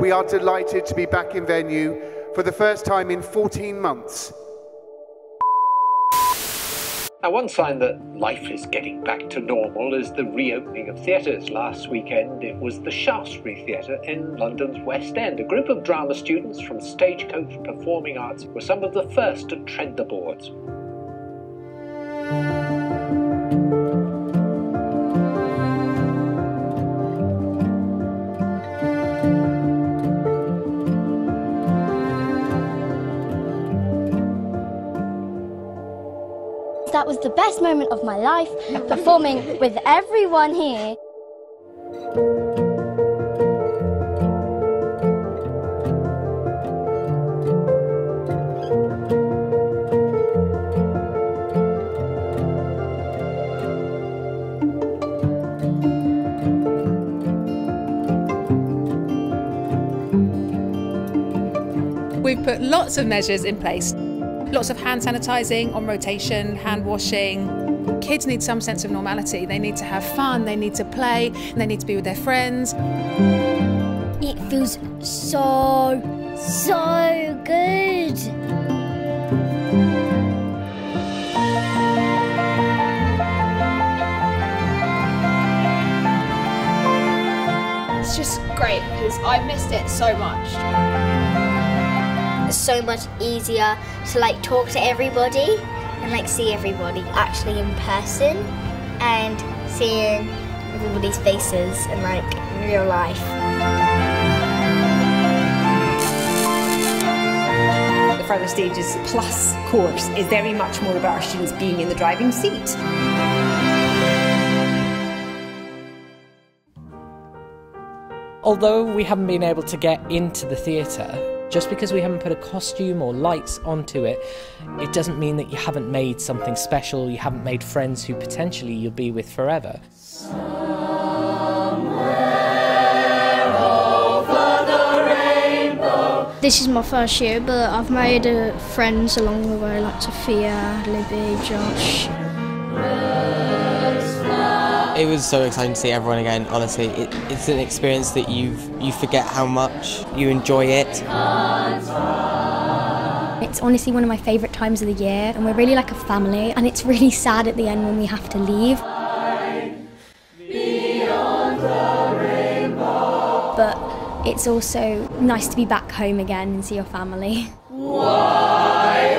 we are delighted to be back in venue for the first time in 14 months. Now, one sign that life is getting back to normal is the reopening of theatres. Last weekend, it was the Shaftesbury Theatre in London's West End. A group of drama students from Stagecoach Performing Arts were some of the first to tread the boards. That was the best moment of my life, performing with everyone here. We've put lots of measures in place. Lots of hand sanitising on rotation, hand washing. Kids need some sense of normality. They need to have fun, they need to play, they need to be with their friends. It feels so, so good. It's just great because I missed it so much. It's so much easier to like talk to everybody and like see everybody actually in person and seeing everybody's faces in like real life. The Further Stages Plus course is very much more about our students being in the driving seat. Although we haven't been able to get into the theatre, just because we haven't put a costume or lights onto it, it doesn't mean that you haven't made something special, you haven't made friends who potentially you'll be with forever. This is my first year, but I've made uh, friends along the way, like Sophia, Libby, Josh. It was so exciting to see everyone again. Honestly, it, it's an experience that you you forget how much you enjoy it. It's honestly one of my favourite times of the year, and we're really like a family. And it's really sad at the end when we have to leave. But it's also nice to be back home again and see your family. Why,